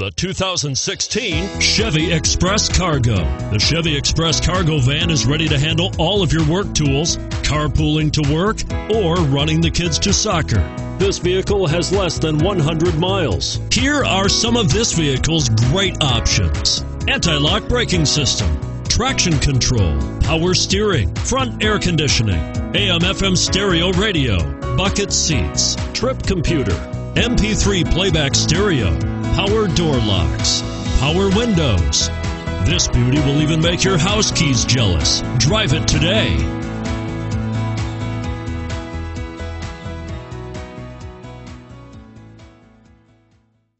The 2016 Chevy Express Cargo. The Chevy Express Cargo van is ready to handle all of your work tools, carpooling to work, or running the kids to soccer. This vehicle has less than 100 miles. Here are some of this vehicle's great options anti lock braking system, traction control, power steering, front air conditioning, AM FM stereo radio, bucket seats, trip computer, MP3 playback stereo power door locks, power windows. This beauty will even make your house keys jealous. Drive it today.